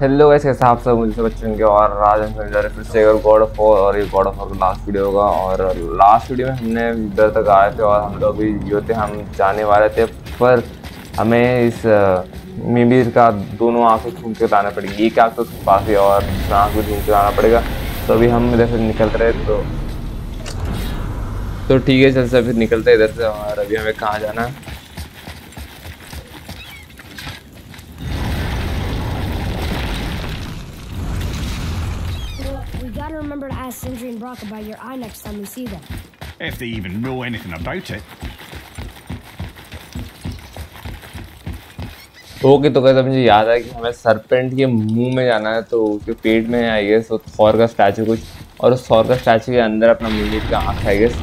Hello guys कैसे आप सब? मुझसे बच्चन के और आज हम रहे फिर से एक गॉड ऑफ़ वॉर और ये गॉड ऑफ़ वॉर का लास्ट वीडियो होगा और लास्ट वीडियो में हमने इधर तक आए थे और हम लोग भी जो थे, हम जाने वाले थे, पर हमें इस मिमिर का दोनों आँखें घूम के लाना पड़ेगी। एक आँख तो पास और दूसरा आँख भी घूम के लाना पड़ेगा। तो अभी हम इधर से निकल रहे तो तो ठीक है, चल से फिर निकलते इधर से और अभी हमें कहाँ जाना है Well, we gotta remember to ask Sindri and Brock about your eye next time we see them. If they even know anything about it. Okay तो कैसे मुझे याद है कि हमें सरपेंट के मुँह में जाना है तो उसके पेट में आई गेस तो थॉर का स्टैचू कुछ और उस थॉर का स्टैचू के अंदर अपना मिमिक का आँख है गेस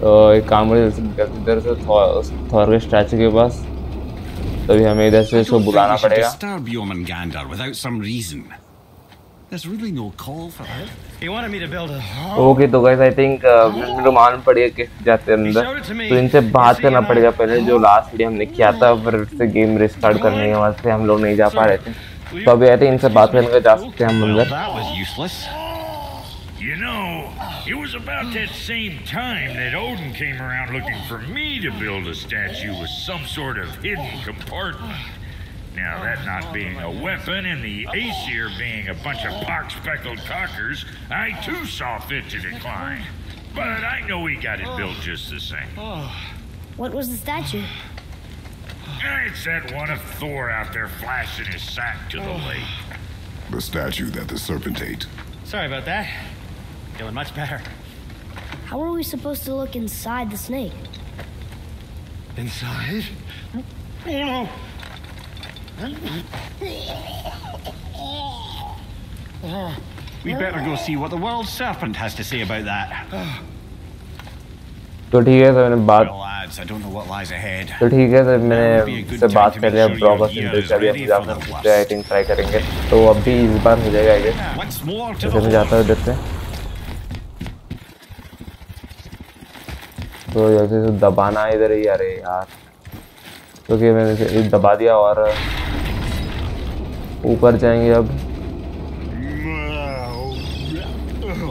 तो एक काम करें जैसे निकलते इधर से थॉर उस थॉर के स्टैचू के पास तभी हमें इधर से think बुलाना पड़ेगा There's really no call for it. He wanted me to build a. Okay तो गैस आई थिंक मुझे मालूम पड़ेगा कैसे जाते हैं अंदर तो इनसे बात करना पड़ेगा पहले जो लास्ट वीडियो हमने किया था फिर से गेम रिस्टार्ट करने के बाद से हम लोग नहीं जा पा रहे थे तो अभी आई थिंक इनसे बात करने जा सकते हैं हम अंदर that. You know, it was about that same time that Odin came around looking for me to build a statue with some sort of hidden compartment. Now, that not being a weapon and the Aesir being a bunch of pock-speckled cockers, I too saw fit to decline. But I know he got it built just the same. What was the statue? Ah, it's that one of Thor out there flashing his sack to the oh. lake. The statue that the serpent ate. Sorry about that. Feeling much better. How are we supposed to look inside the snake? Inside? We'd better go see what the world serpent has to say about that. तो ठीक है sir मैंने बात. तो ठीक है sir मैंने उससे बात कर लिया सिंपल से हम जा सकते हैं आई थिंक ट्राई करेंगे। तो अभी इस बार हो जाएगा आई गेस जैसे मैं जाता हूँ से। तो जैसे दबाना इधर ही अरे यार। क्योंकि मैंने इसे दबा दिया और ऊपर जाएँगे अब।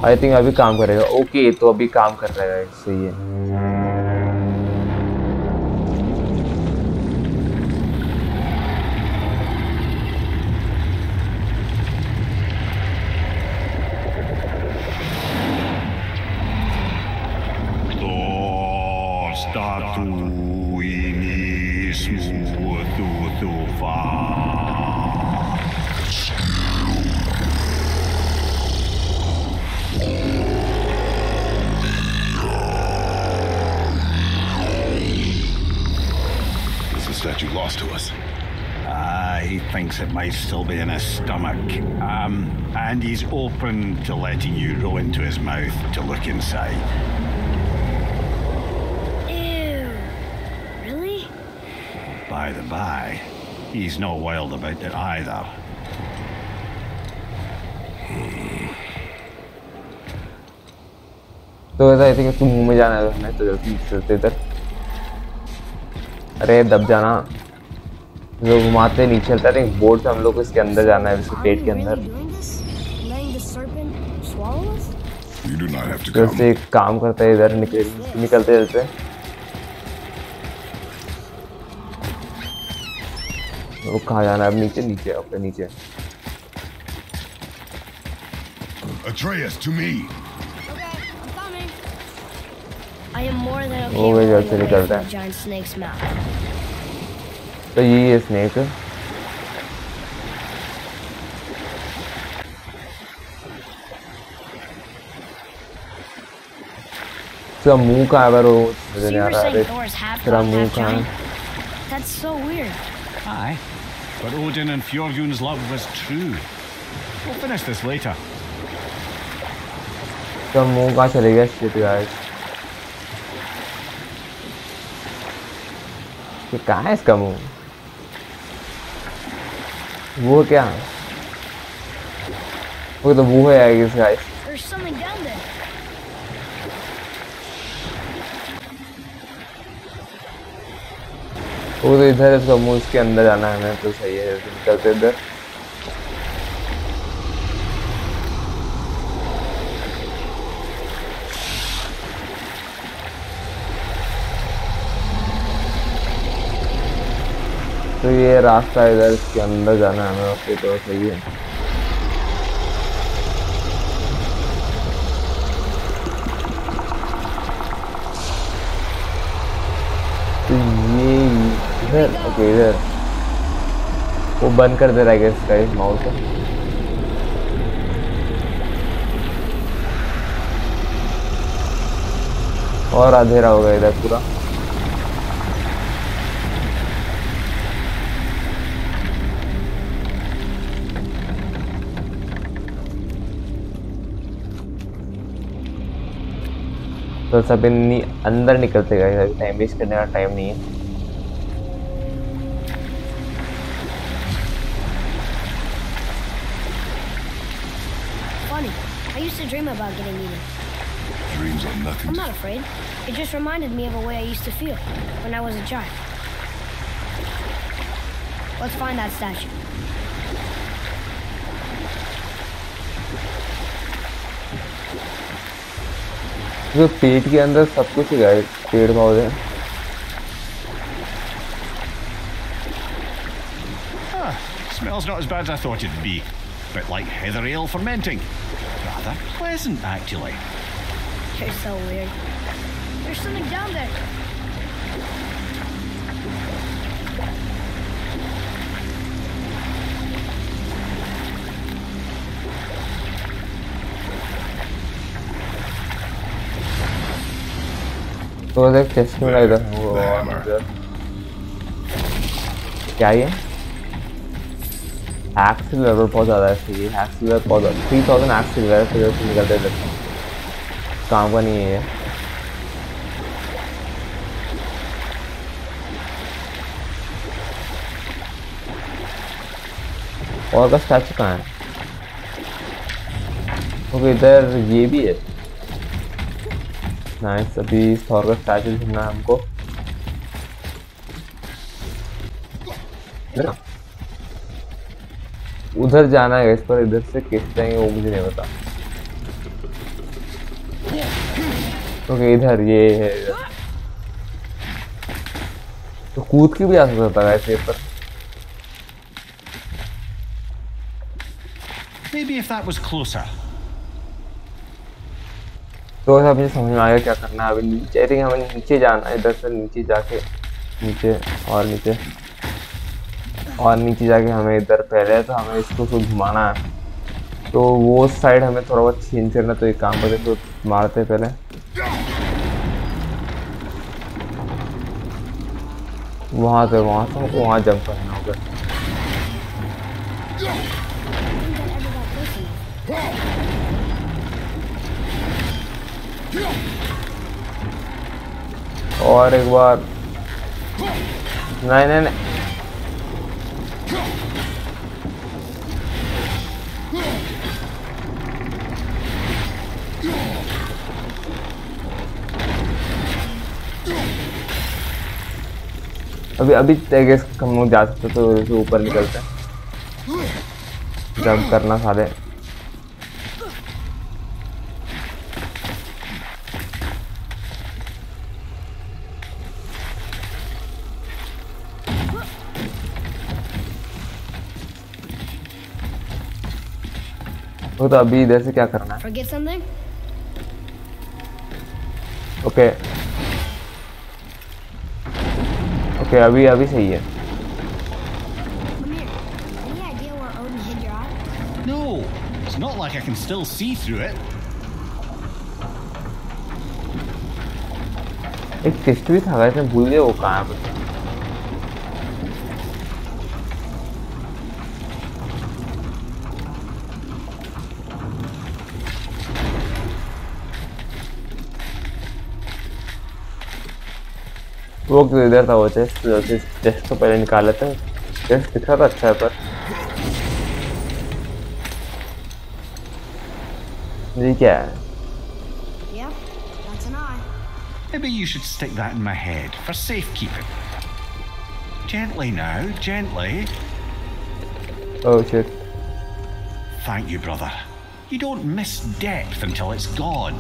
आई थिंक अभी काम करेगा। ओके तो अभी काम कर रहा है। सही है। thinks it might still be in his stomach. Um, and he's open to letting you roll into his mouth to look inside. Ew. Really? By the by, he's not wild about it either. तो वैसा I think इसको मुंह में जाना है हमें तो जल्दी चलते इधर अरे दब जाना जो घुमाते नीचे चलता है बोर्ड से हम लोग को इसके अंदर जाना है इसके पेट के अंदर तो come. एक काम करते हैं इधर निकल निकलते चलते वो कहाँ जाना है अब नीचे नीचे ओके नीचे Atreus, to me. Okay, I'm coming. I am more than okay Oh, wait, good. giant snake's mouth. so, you're snake इसका मुंह कहाँ है रो तेरा मुंह कहाँ That's so weird. Aye, but Odin and Fjorgyn's love was true. We'll finish this later. इसका मुंह कहाँ चले गया शिट गाइस है इसका मुंह वो क्या? वो तो वो है I guess guys There's something down there. वो तो इधर इसका मुँह इसके अंदर जाना है हमें तो सही है निकलते इधर। ये रास्ता इधर इसके अंदर जाना है हमें तो सही है। तो ये इधर ओके इधर। वो बंद कर दे रहा है इसका इस माउस को। और अंधेरा हो गया इधर पूरा। तो सब इन अंदर निकलते गए टाइम वेस्ट करने का टाइम नहीं है Funny. I used to dream about getting eaten. Dreams are nothing. I'm not afraid. It just reminded me of a way I used to feel when I was a child. Let's find that statue. जो पेट के अंदर सब कुछ ही है पेड़ पौधे Ah, smells not as bad as I thought it'd be. Bit like heather ale fermenting. Rather pleasant, actually. You're so weird. There's something down there. वो देख कैसे Böyle keskinleydi. क्या ये एक्सीलर बहुत ज़्यादा है फिर एक्सीलर बहुत ज़्यादा थ्री थाउज़ेंड एक्सीलर फिर उसमें निकलते रहते हैं काम का नहीं है ये और का स्टैच कहाँ है ओके इधर ये भी है नाइस अभी थॉर का स्टैचू ढूंढना है हमको। उधर जाना है, इस पर इधर से किस जाएँगे वो मुझे नहीं पता। ओके, इधर ये है। इधर तो कूद के भी आ सकता था ऐसे पर। Maybe if that was closer. तो मुझे समझ में आ गया क्या करना है। अभी नीचे आई थिंक हमें नीचे जाना है। इधर से नीचे जाके, नीचे और नीचे और नीचे जाके हमें इधर पहले तो हमें इसको तो घुमाना है। तो वो साइड हमें थोड़ा बहुत छीन करना तो एक काम करते तो मारते पहले। वहाँ से वहाँ से, वहाँ जंप करना होगा I think I ever got close enough. और एक बार। नहीं नहीं अभी अभी हम लोग जा सकते तो ऊपर निकलते हैं। जंप करना सारे। वो तो अभी इधर से क्या करना ओके ओके okay, अभी अभी सही है। एक किस्त भी था गाइस मैं भूल गया वो कहाँ है। वो क्यों इधर था वो चेस्ट चेस्ट तो पहले निकाल लेते हैं चेस्ट दिख रहा था अच्छा है पर ये क्या है Yep, that's an eye. Maybe you should stick that in my head for safekeeping. Gently now, gently. Oh shit Thank you, brother. You don't miss depth until it's gone.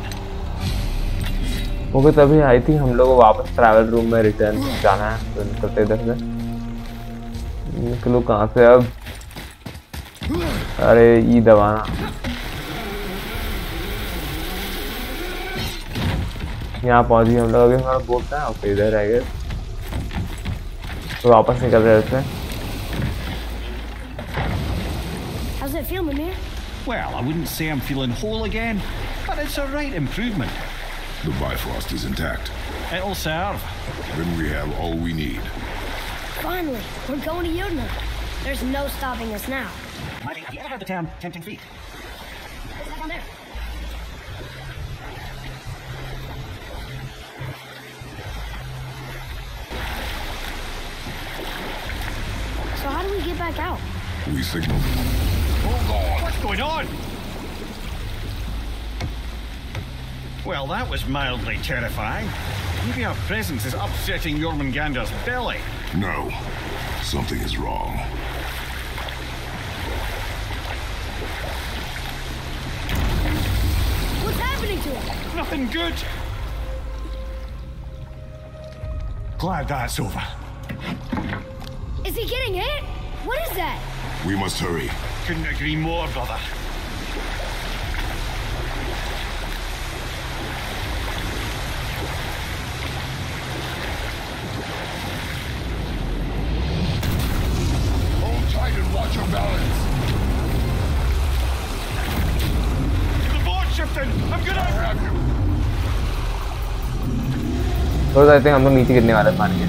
Okay तभी आई थिंक हम लोग वापस travel room में return जाना है तो निकलते इधर से। निकलू कहाँ से अब? अरे ई दबाना। यहाँ पहुँच गए हम लोग अभी हमारा बोट है ओके इधर है गए तो वापस निकल रहे थे। How's it feel, Mimir? Well, I wouldn't say I'm feeling whole again, but it's a right improvement. The Bifrost is intact. It'll serve. Then we have all we need. Finally, we're going to Yodna. There's no stopping us now. Have you ever heard the term tempting feet? Down there. So how do we get back out? We signaled. Oh, what's going on? Well, that was mildly terrifying. Maybe our presence is upsetting Jormungandr's belly. No. Something is wrong. What's happening to him? Nothing good. Glad that's over. Is he getting hit? What is that? We must hurry. Couldn't agree more, brother. Hold tight and watch your balance. The boat's shifting. I'm gonna. Have you? तो I think हम लोग नीचे गिरने वाले हैं पानी के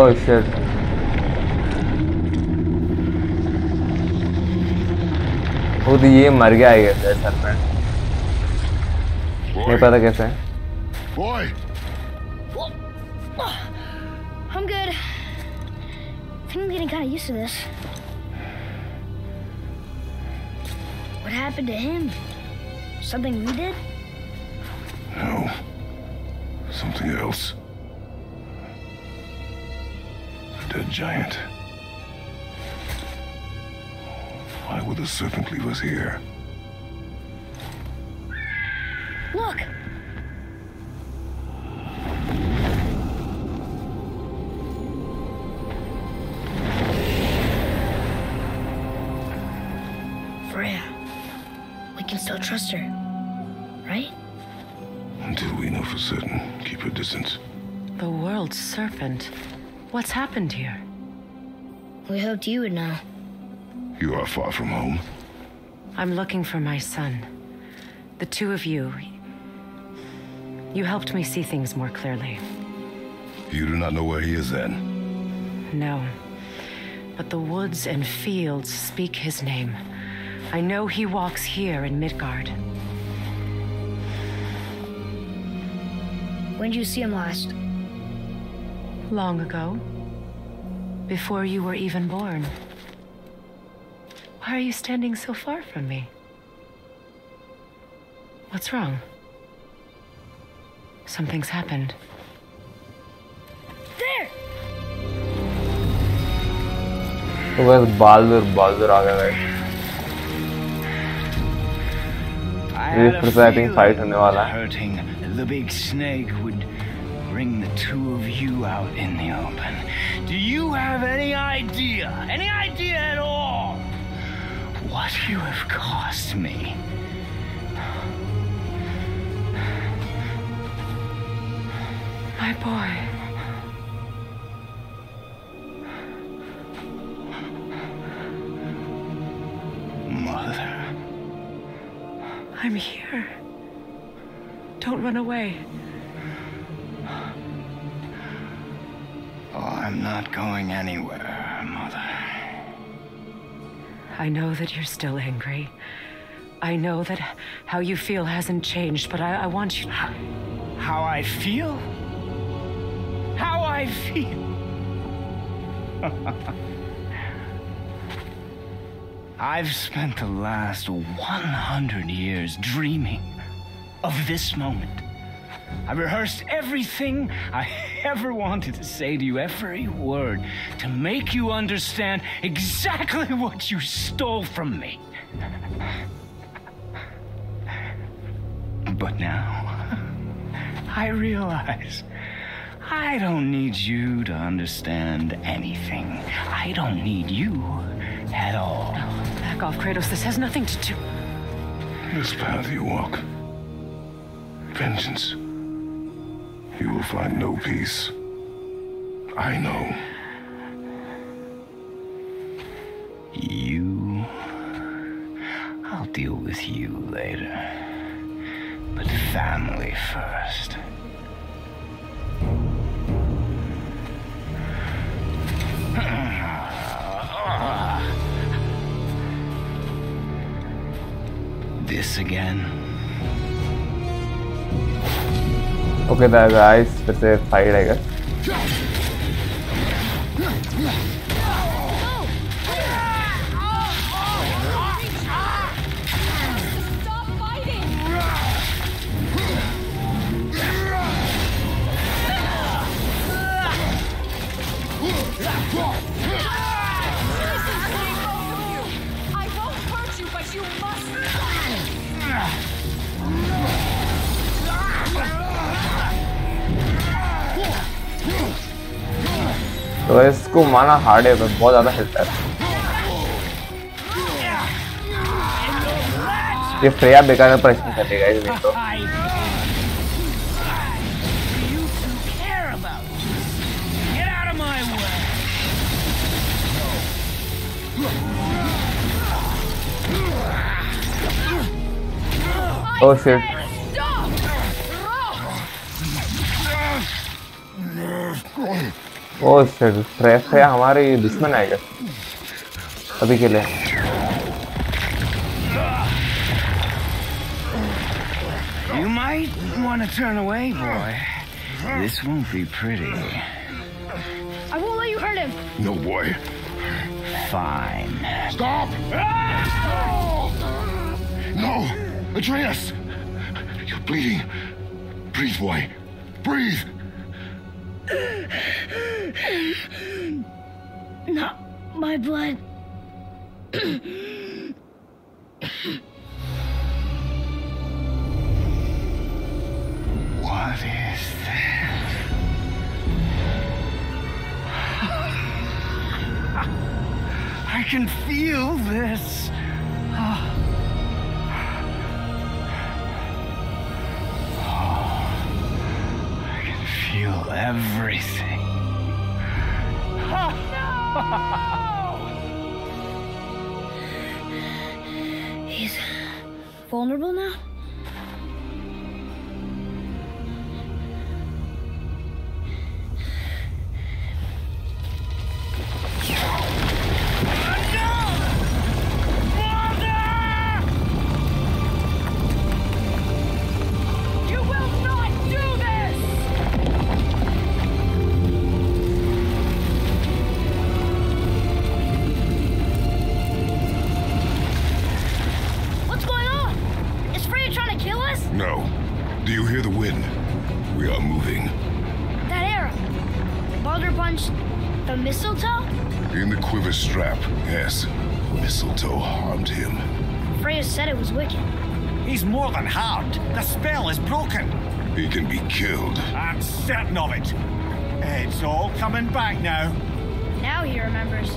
oh shit खुद ये मर गया है कैसे सर पे नहीं पता कैसे है Boy, I'm good. I think I'm getting kind of used to this. What happened to him? Something we did? no. Something else. A dead giant. Why would the serpent leave us here? Look! Freya. We can still trust her. Right? Until we know for certain, keep her distance. The world's serpent. What's happened here? We hoped you would know. You are far from home. I'm looking for my son. The two of you. You helped me see things more clearly. You do not know where he is then? No. But the woods and fields speak his name. I know he walks here in Midgard. When did you see him last? Long ago. Before you were even born. Why are you standing so far from me? What's wrong? Something's happened. There! तो बस बालदुर बालदुर आ गया भाई I ये had फिर a से I think feeling fight होने वाला है hurting the big snake would bring the two of you out in the open. Do you have any idea, any idea at all, what you have cost me? My boy. Mother. I'm here. Don't run away. Oh, I'm not going anywhere. I know that you're still angry. I know that how you feel hasn't changed, but I, I want you. How I feel? How I feel? I've spent the last 100 years dreaming of this moment. I rehearsed everything I ever wanted to say to you, every word, to make you understand exactly what you stole from me. But now, I realize I don't need you to understand anything. I don't need you at all. Back off, Kratos. This has nothing to do. This path you walk, vengeance, you will find no peace. I know. You. I'll deal with you later. But family first. This again? Okay, the guys, let's say fight, I guess. तो इसको माना hard है बहुत ज़्यादा हिलता है। ये Freya बेकार परेशान कर देगा इस तो You two care about? Get out of my way! Oh shit oh shit Freya Freya हमारे दुश्मन आएगा अभी के लिए You might want to turn away, boy. This won't be pretty. I won't let you hurt him. No, boy. Fine. Stop! No! Atreus! You're bleeding. Breathe, boy. Breathe! Not my blood. What is this? I can feel this. Oh, I can feel everything. He's vulnerable now? Coming back now. Now he remembers.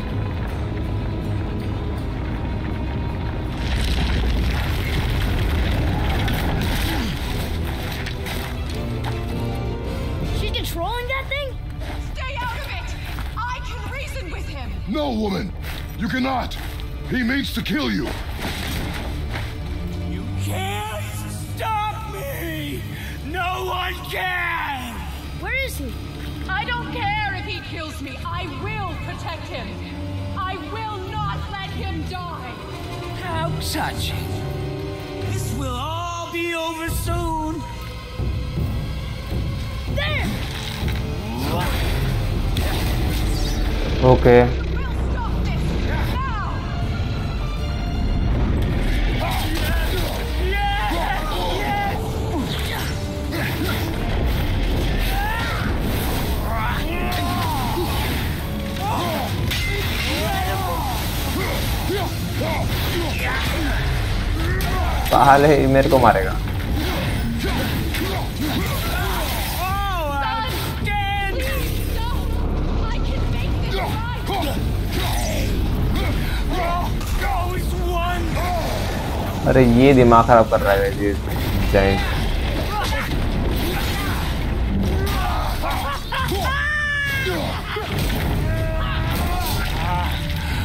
She's controlling that thing? Stay out of it! I can reason with him! No, woman! You cannot! He means to kill you! You touching. This will all be over soon. There! Okay साले ही, मेरे को मारेगा अरे, ये दिमाग खराब कर रहा है जय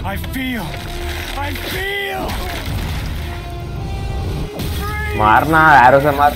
I feel. I feel. मारना एरो से मार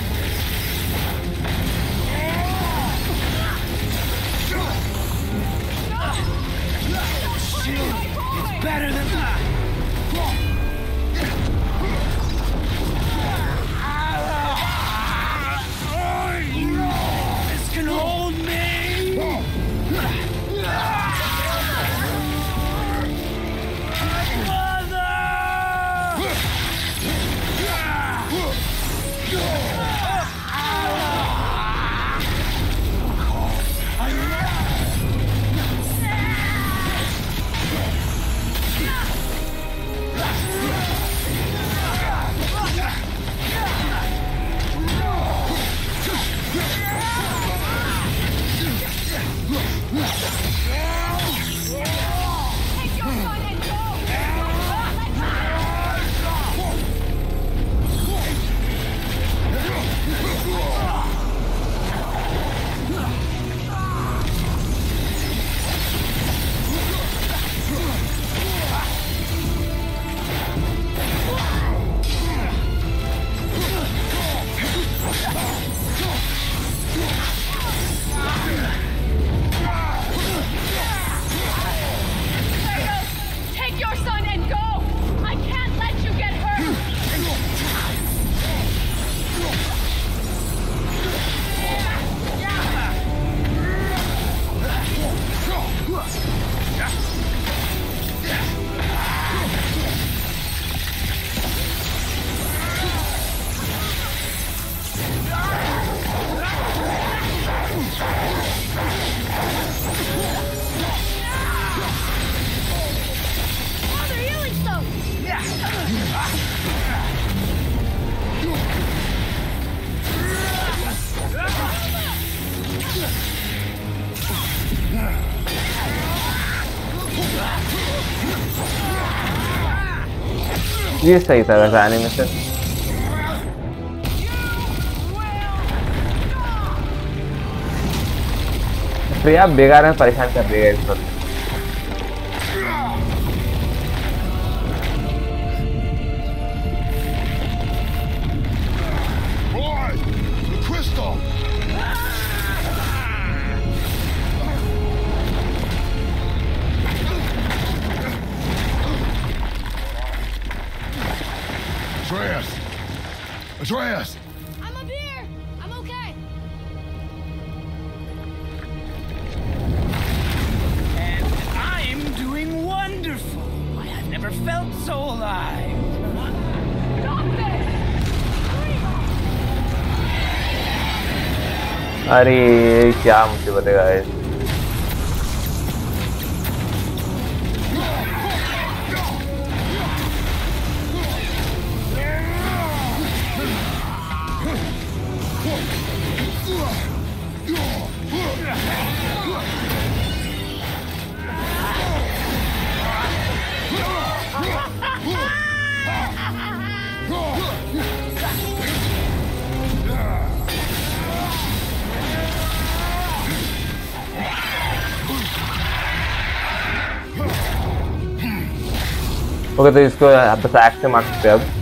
ये सही था वैसे आने में सर तो आप बेकार में परेशान कर देगा इस वक्त ओके तो इसको बस एक्ट से मार सकते हैं अब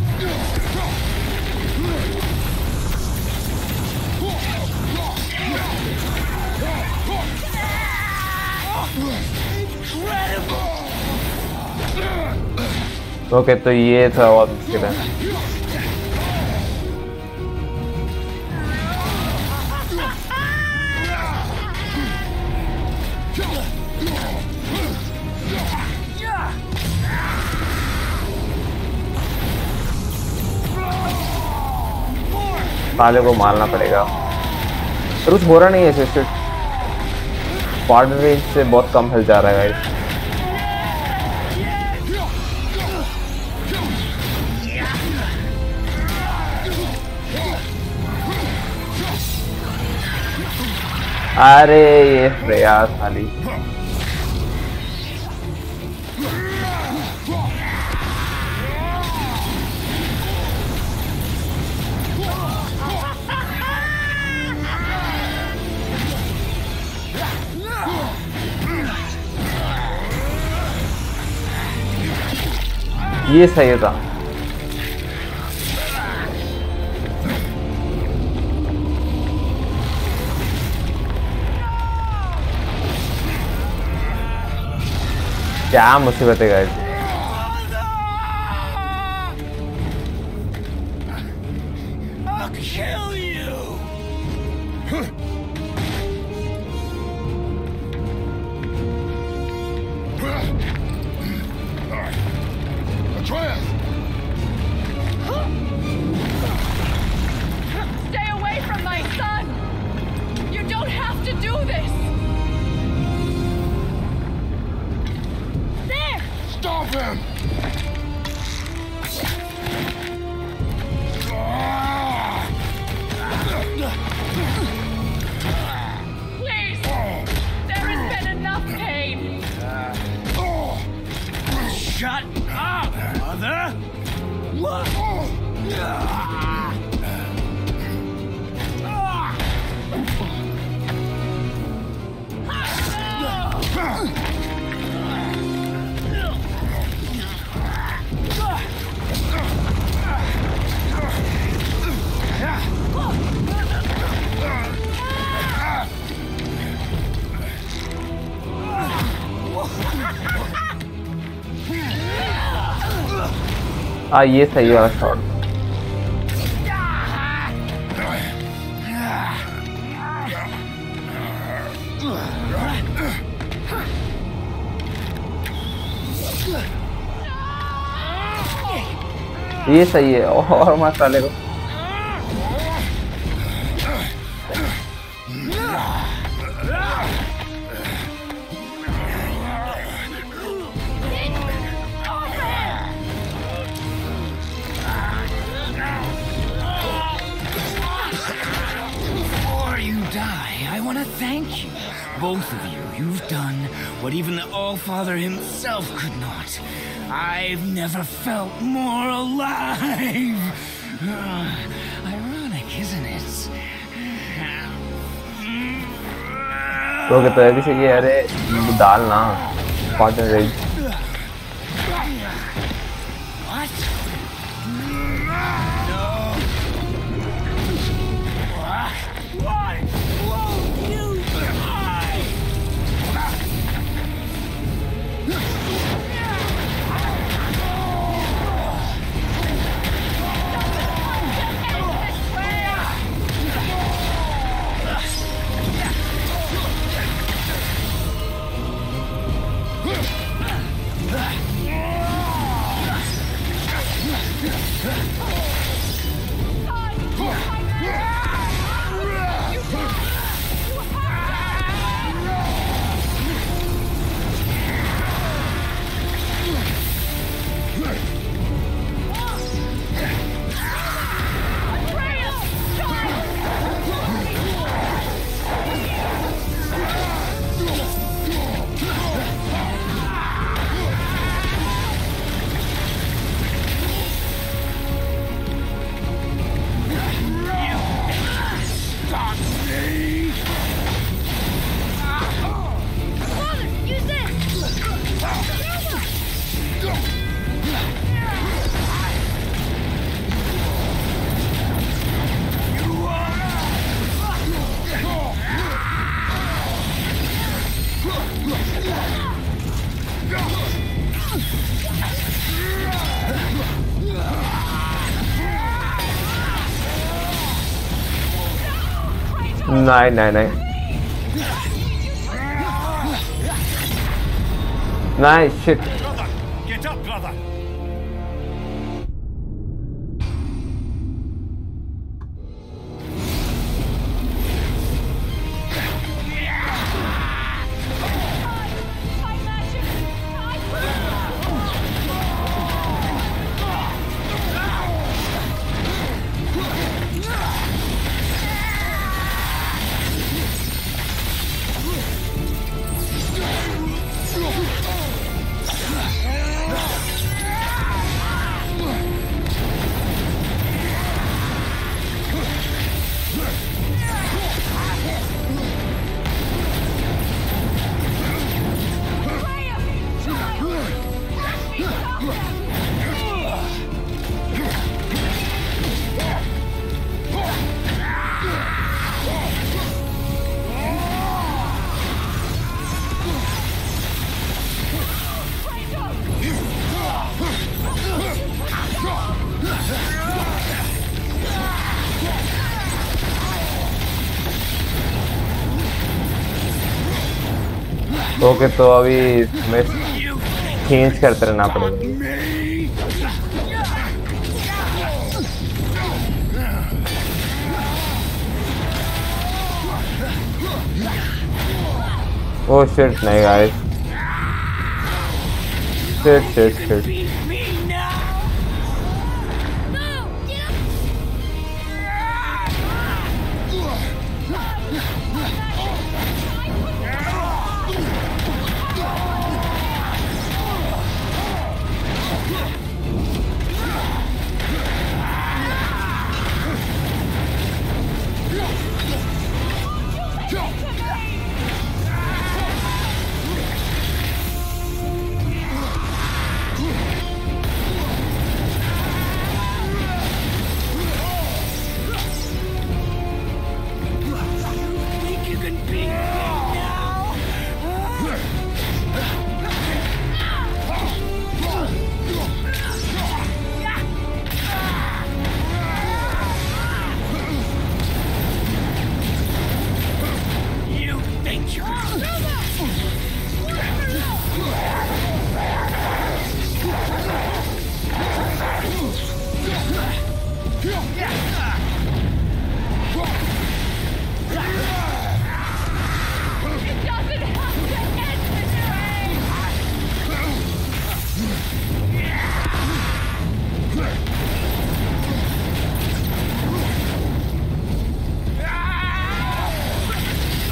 ओके तो ये था बहुत मुश्किल है साले को मारना पड़ेगा। तो कुछ हो रहा नहीं है सिस्टर पार्ट रेंज से बहुत कम हेल्थ जा रहा है गाइस अरे, ये प्रयास खाली। ये सही था क्या मुसीबत है गाइस I'll kill you! हाँ ये सही वाला शॉट ये सही है और मसाले को felt more alive. Ah, ironic, isn't it? तो कहते हैं किसी की अरे दाल ना पाँच रही Nice shit. तो के तो अभी हमें चेंज करते रहना पड़ेगा। oh ओ शिट नहीं गाइस शिट शिट शिट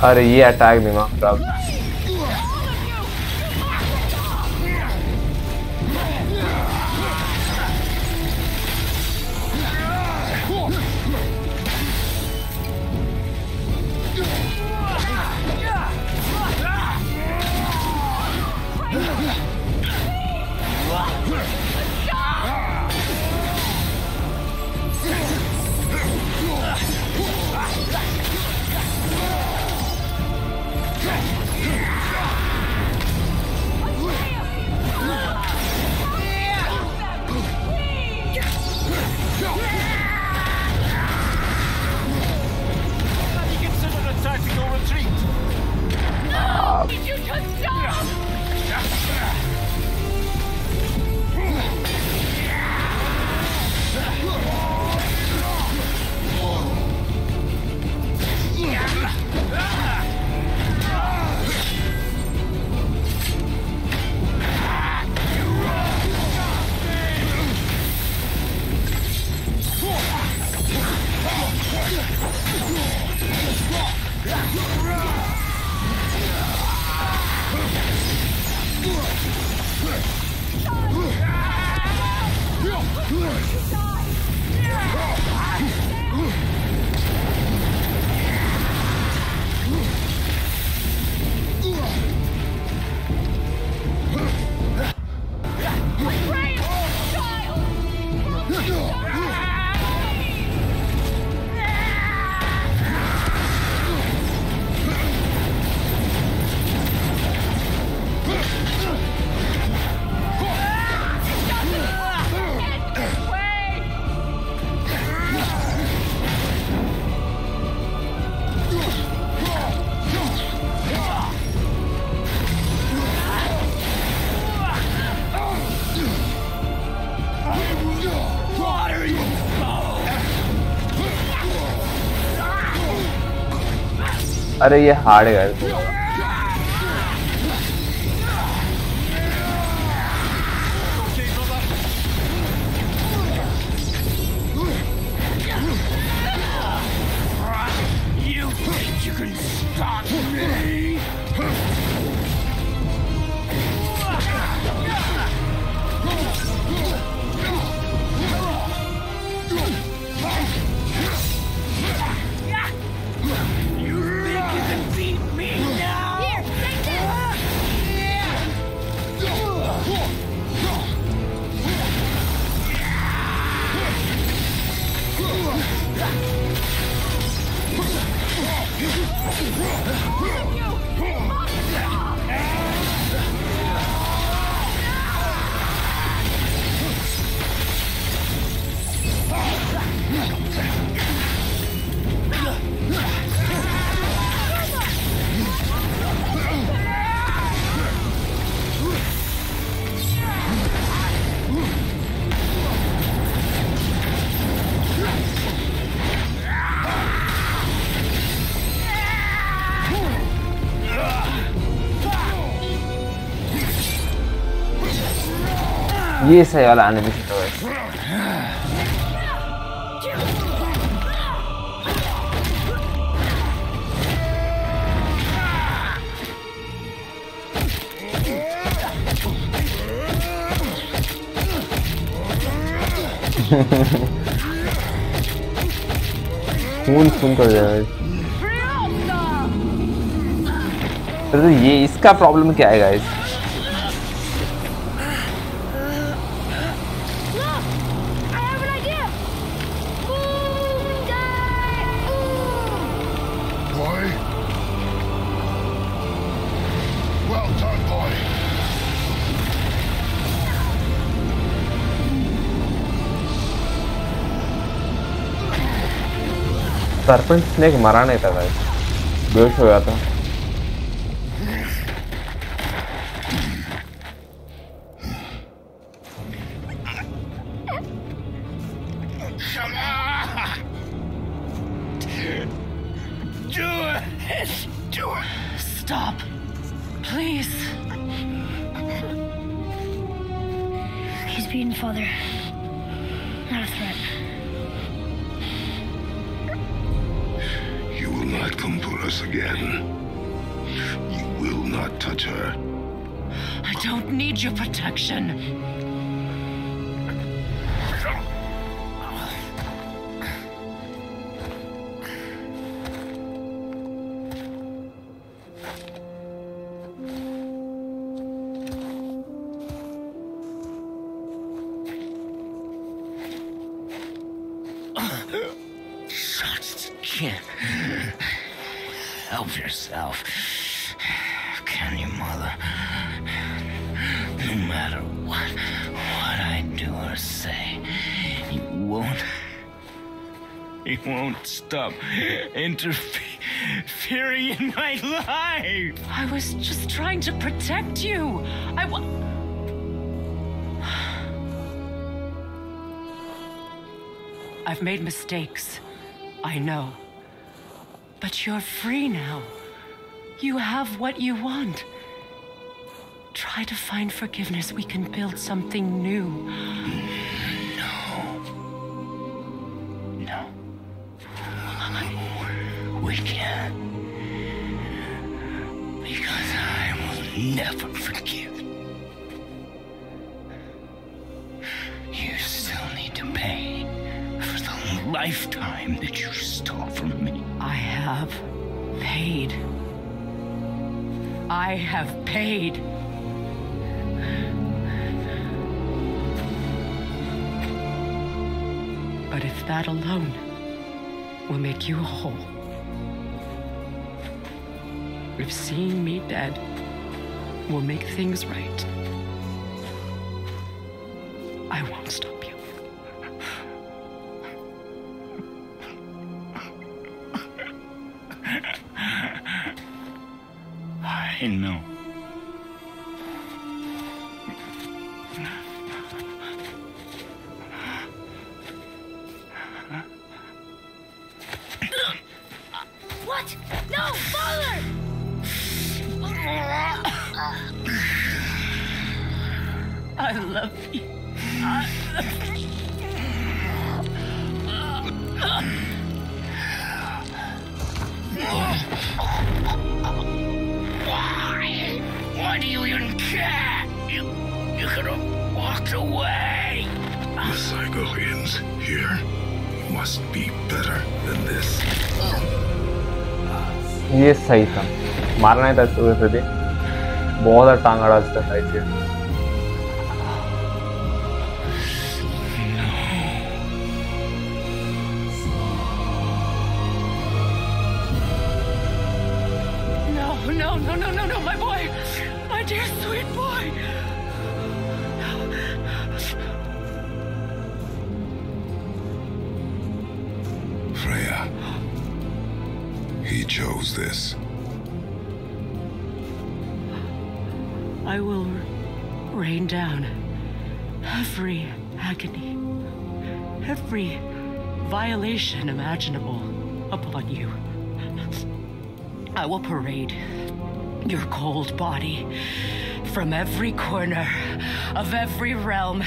अरे ये अटैक दिमाग खराब अरे ये हार्ड है सही वाला एनिमेशन था guys. खून खून कर जाएगा तो ये इसका प्रॉब्लम क्या है गाइस सरपंच स्नेक मरा नहीं था बेहोश हो गया था। Help yourself. Can you, mother? No matter what, what I do or say, you won't. You won't stop interfering in my life. I was just trying to protect you. I wa- I've made mistakes. I know. But you're free now. You have what you want. Try to find forgiveness. We can build something new. I have paid. But if that alone will make you whole, if seeing me dead will make things right, What? No, father! I love you. Why? Why do you even care? You, you could have walked away. The Cygorians here must be better than this. Oh. ये सही था। मारना ही था सुबह से भी। बहुत टांग अड़ा था इसे will parade your cold body from every corner of every realm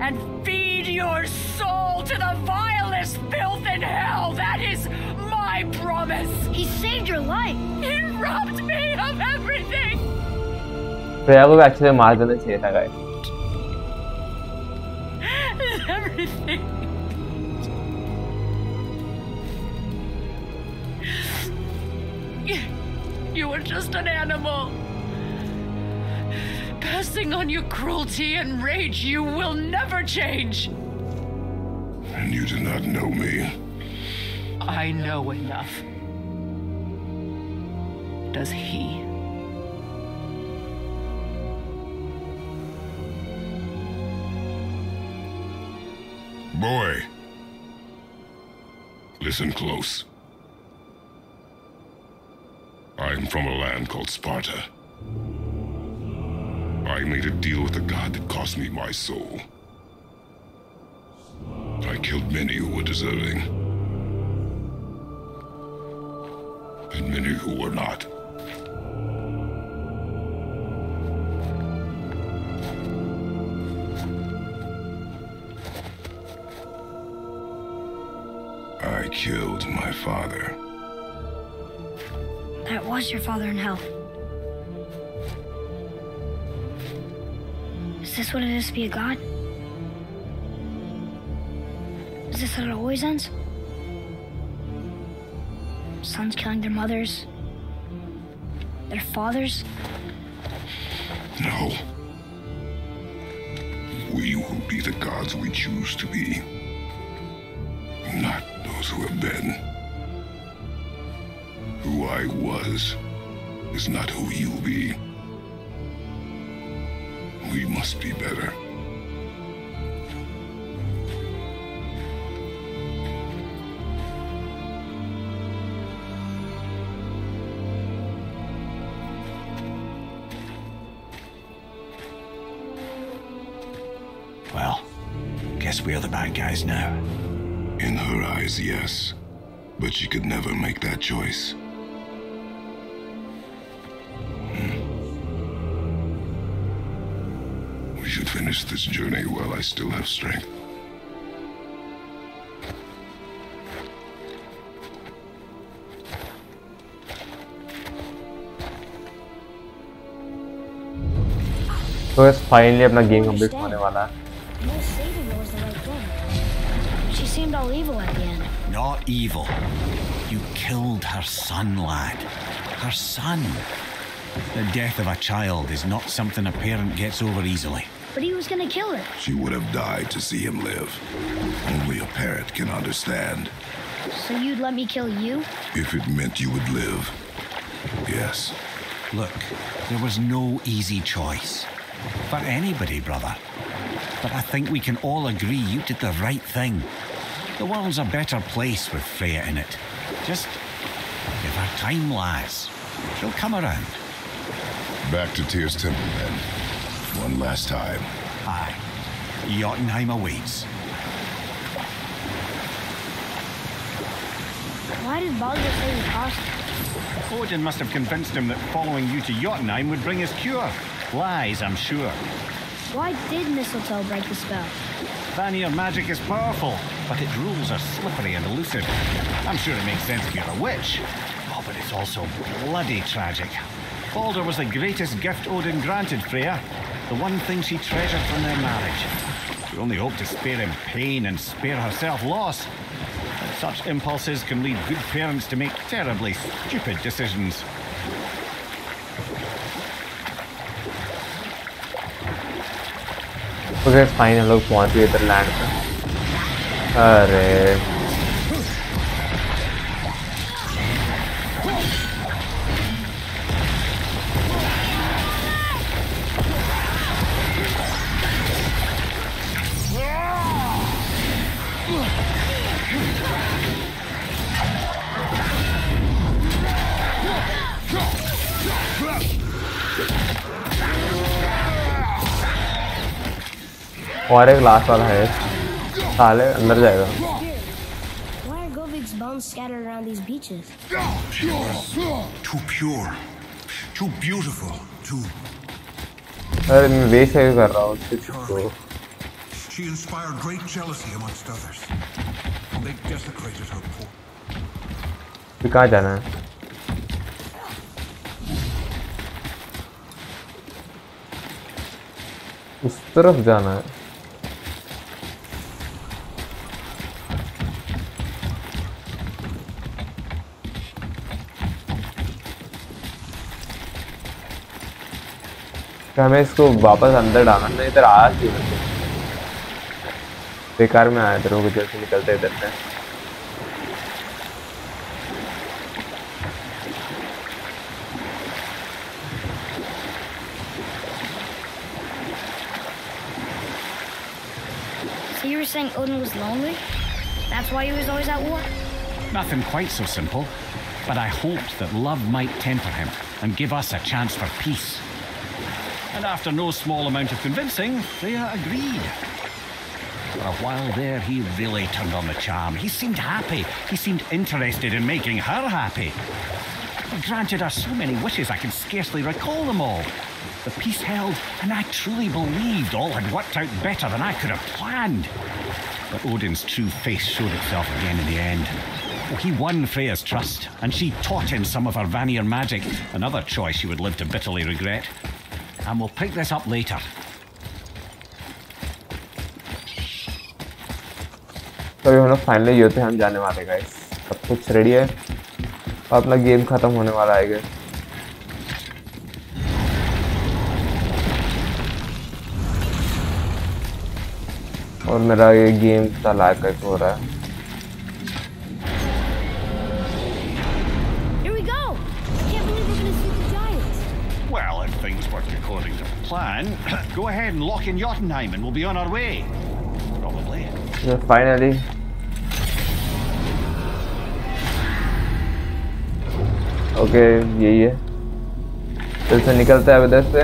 and feed your soul to the vilest filth in hell. That is my promise. He saved your life. He robbed me of everything. 그래하고 같이 말드는 제사가 있어. On your cruelty and rage, you will never change. And you do not know me. I know enough. Does he? Boy. Listen close. I am from a land called Sparta. I made a deal with a god that cost me my soul. I killed many who were deserving. And many who were not. I killed my father. That was your father in hell. Is this what it is to be a god? Is this how it always ends? Sons killing their mothers, their fathers? No. We will be the gods we choose to be. Not those who have been. Who I was is not who you'll be. We must be better. Well, guess we're the bad guys now. In her eyes, yes. But she could never make that choice. We should finish this journey while I still have strength. तो बस finally अपना game complete होने वाला है No saving her was the right thing. She seemed all evil at the end. Not evil. You killed her son, lad. Her son. The death of a child is not something a parent gets over easily. But he was gonna kill her. She would have died to see him live. Only a parent can understand. So you'd let me kill you? If it meant you would live. Yes. Look, there was no easy choice. For anybody, brother. But I think we can all agree you did the right thing. The world's a better place with Freya in it. Just give her time, lads. She'll come around. Back to Tyr's Temple, then. One last time. Aye. Jotunheim awaits. Why did Baldur say he cost Odin must have convinced him that following you to Jotunheim would bring his cure. Lies, I'm sure. Why did mistletoe break the spell? Vanir magic is powerful, but its rules are slippery and elusive. I'm sure it makes sense if you're a witch. Oh, but it's also bloody tragic. Baldur was the greatest gift Odin granted Freya, the one thing she treasured from their marriage. She only hoped to spare him pain and spare herself loss. But such impulses can lead good parents to make terribly stupid decisions. Okay, fine, look, want to the land. Array. और एक last वाला है साले अंदर जाएगा bones scattered around these beaches? Too pure. Too beautiful. Too अरे मैं waste कैसे कर रहा हूँ उस चीज़ She inspired great jealousy amongst others. And they desecrated her poor. फिर कहाँ जाना है उस तरफ़ जाना है क्या हमें इसको वापस अंदर डालना नहीं इधर आया क्यों नहीं? बेकार में आया इधर वो जैसे निकलते इधर से So you were saying Odin was lonely? That's why he was always at war? Nothing quite so simple, but I hoped that love might temper him and give us a chance for peace. And after no small amount of convincing, Freya agreed. For a while there, he really turned on the charm. He seemed happy. He seemed interested in making her happy. He granted her so many wishes I can scarcely recall them all. The peace held, and I truly believed all had worked out better than I could have planned. But Odin's true face showed itself again in the end. He won Freya's trust, and she taught him some of her Vanir magic, another choice she would live to bitterly regret. And we'll pick this up later. तो अभी हम finally योथे जाने वाले guys सब कुछ ready है अपना game खत्म होने वाला है, guys. और मेरा ये गेम का लाइक हो रहा है go ahead and lock in Jotunheim and we'll be on our way. Probably. Finally okay यही है फिर से निकलते हैं अब इधर से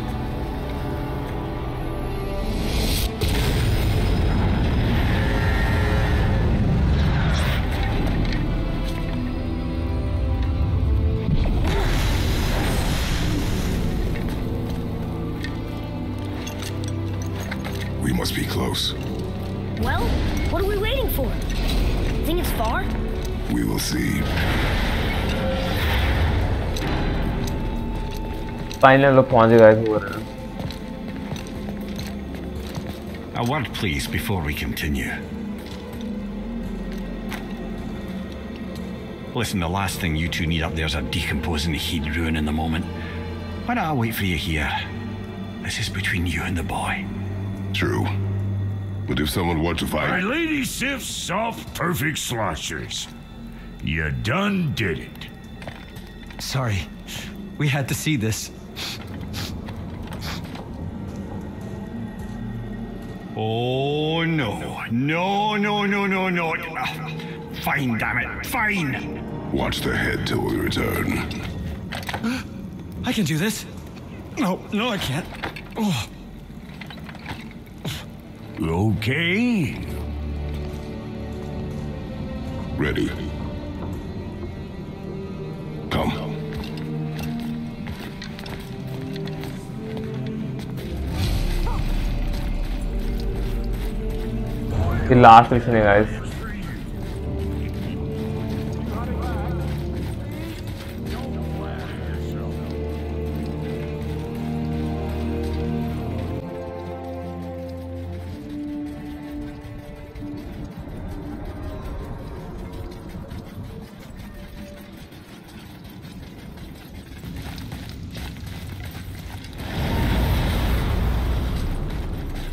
must be close. Well, what are we waiting for? Think it's far? We will see. Finally हम लोग पहुंच गए हो रहे हैं A word, please, before we continue. Listen, the last thing you two need up there is a decomposing heat ruining the moment. Why don't I wait for you here? This is between you and the boy. True. But if someone were to fight... My fight, lady Sif's soft, perfect sloshers. You done did it. Sorry. We had to see this. Oh, no. No, no, no, no, no. Fine, damn it. Fine. watch the head till we return. I can do this. No, no, I can't. Oh, Okay. Ready. Come. The last mission, guys.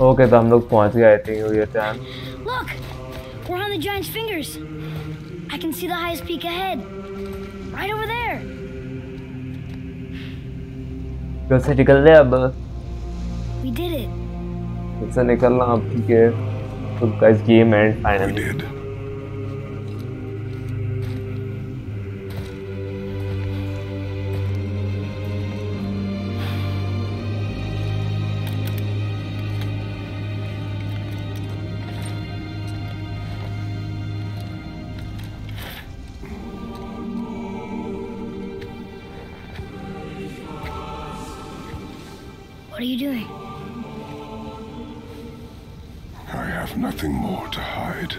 Okay तो हम लोग पहुंच गए I think ये time Look! We're on the giant's fingers. I can see the highest peak ahead. Right over there. घर से निकल रहे अब We did it. घर से निकलना अब ठीक है तो guys game end finally What are you doing? I have nothing more to hide.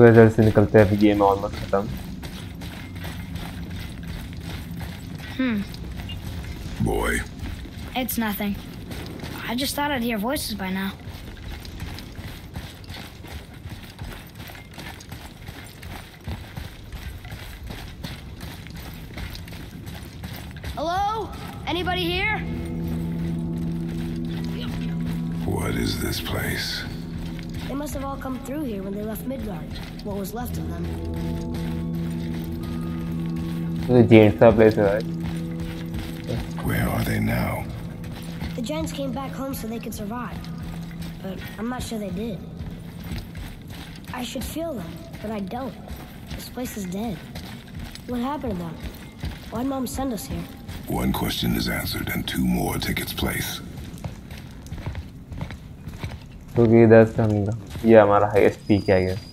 तो इधर से निकलते हैं अभी गेम ऑलमोस्ट खत्म Hmm. Boy, It's nothing. I just thought I'd hear voices by now. what was left of them. The Jains are place, right? Where are they now? The Jains came back home so they could survive, but I'm not sure they did. I should feel them, but I don't. This place is dead. What happened to them? Why'd Mom send us here? One question is answered and two more take its place. Okay, that's coming. yeah, our highest peak, I guess.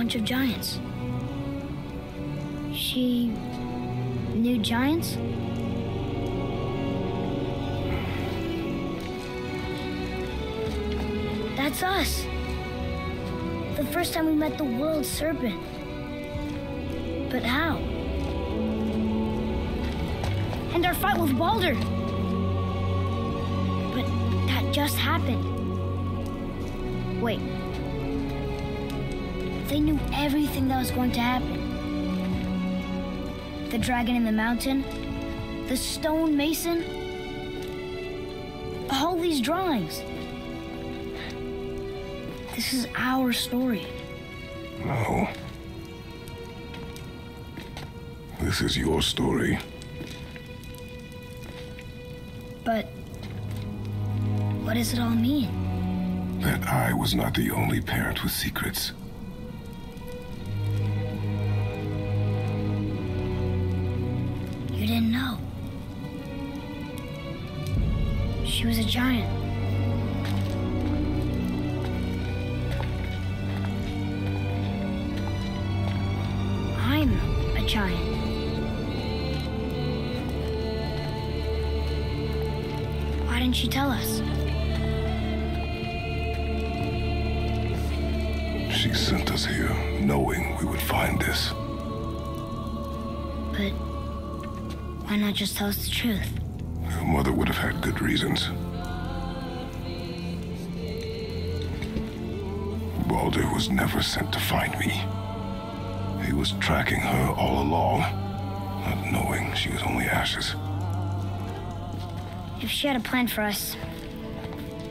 Bunch of giants. She knew giants? That's us. The first time we met the world serpent. But how? And our fight with Balder. But that just happened. Wait. They knew everything that was going to happen. The dragon in the mountain, the stone mason, all these drawings. This is our story. No. This is your story. But what does it all mean? That I was not the only parent with secrets. Why didn't she tell us? She sent us here knowing we would find this. But why not just tell us the truth? Your mother would have had good reasons. Balder was never sent to find me. He was tracking her all along, not knowing she was only ashes. If she had a plan for us,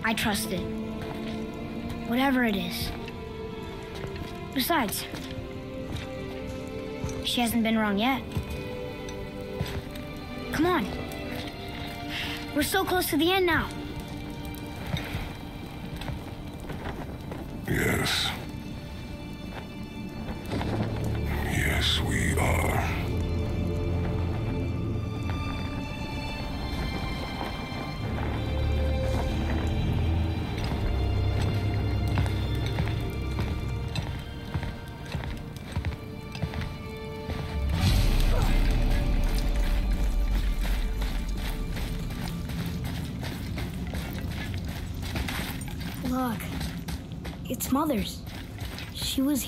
I trust it. Whatever it is. Besides, she hasn't been wrong yet. Come on. We're so close to the end now.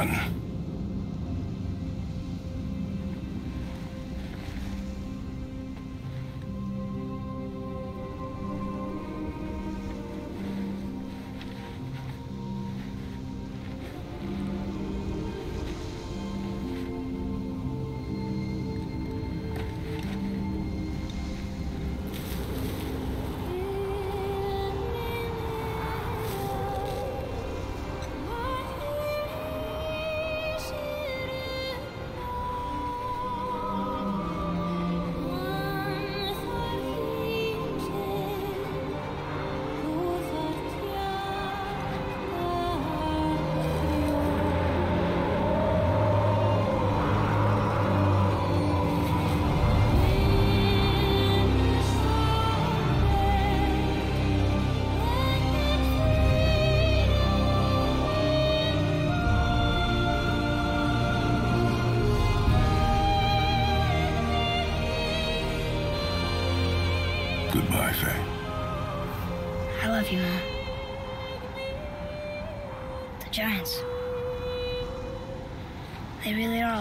Son.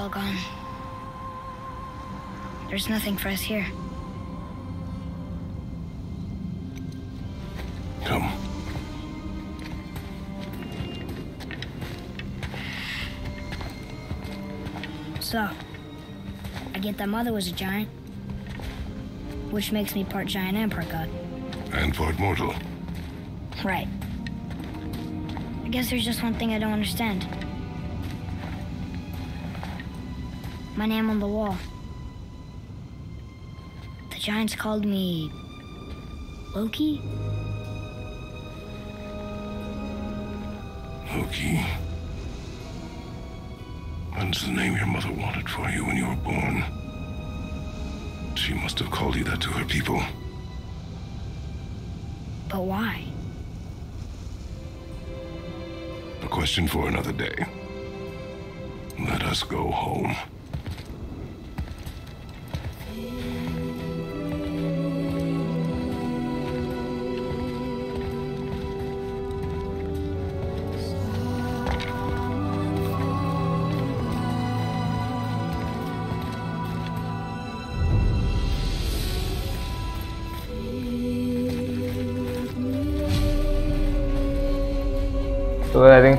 All gone. There's nothing for us here. Come. So, I get that Mother was a giant, which makes me part giant and part god. And part mortal. Right. I guess there's just one thing I don't understand. My name on the wall. The giants called me. Loki? Loki. That's the name your mother wanted for you when you were born. She must have called you that to her people. But why? A question for another day. Let us go home.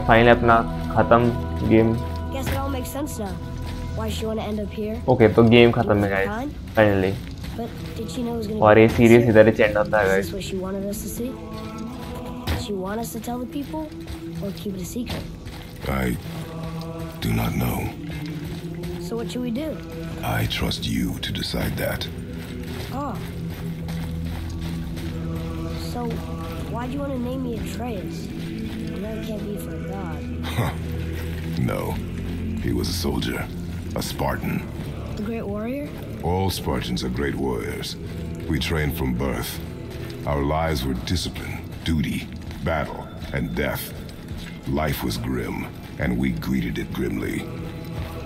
Final अपना खत्म game Guess it all makes sense now. Why she want to end up here? Okay तो game खत्म है guys finally But did she know it was gonna और be ये like series this? इधर ही and होता है Is guys this what she wanted us to see? Did she want us to tell the people or keep it a secret? I do not know. So what should we do? I trust you to decide that. Oh. So Why'd you want to name me Atreus? It can't be a god. No. He was a soldier. A Spartan. A Great Warrior? All Spartans are great warriors. We trained from birth. Our lives were discipline, duty, battle, and death. Life was grim, and we greeted it grimly.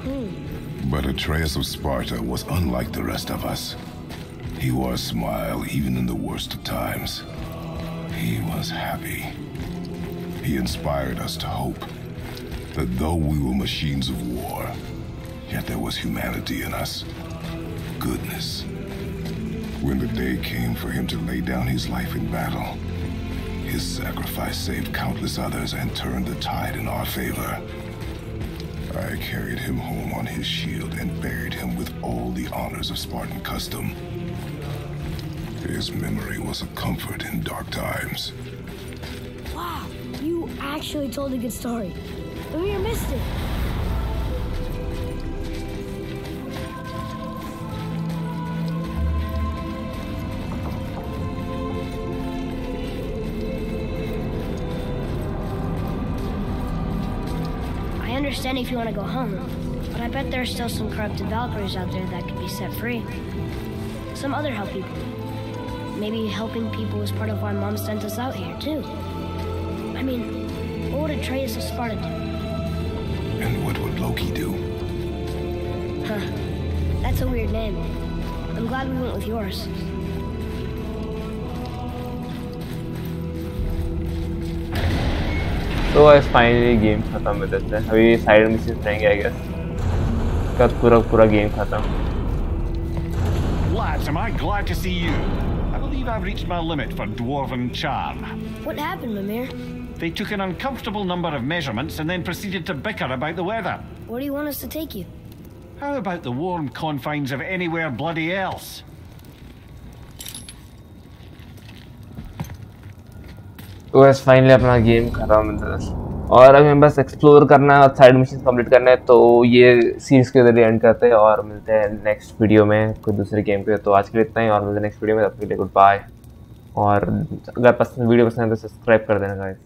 Hmm. But Atreus of Sparta was unlike the rest of us. He wore a smile even in the worst of times. He was happy. He inspired us to hope that though we were machines of war, yet there was humanity in us. Goodness. When the day came for him to lay down his life in battle, his sacrifice saved countless others and turned the tide in our favor. I carried him home on his shield and buried him with all the honors of Spartan custom. His memory was a comfort in dark times. Actually told a good story. Amir missed it. I understand if you want to go home, but I bet there are still some corrupted Valkyries out there that could be set free. Some other help people. Maybe helping people is part of why Mom sent us out here, too. I mean, Atreus of Sparta do? And what would Loki do? Huh. That's a weird name. I'm glad we went with yours. तो guys finally game खत्म है देते हैं अभी side mission रहेंगे I guess का पूरा पूरा गेम खत्म Lads, am I glad to see you? I believe I've reached my limit for dwarven charm. What happened, Mimir? They took an uncomfortable number of measurements and then proceeded to bicker about the weather. Where do you want us to take you? How about the warm confines of anywhere bloody else? तो बस finally अपना game खत्म है दोस्त। और अभी हमें बस एक्सप्लोर करना है और साइड मिशन कंप्लीट करना है तो ये सीरीज़ के ज़रिए एंड करते हैं और मिलते हैं नेक्स्ट वीडियो में कोई दूसरे गेम पे तो आज के लिए इतना ही और मिलते हैं नेक्स्ट वीडियो में तब तक के लिए गुड बाय और अगर पसंद वीडियो पसंद है तो सब्सक्राइब कर देना गाइस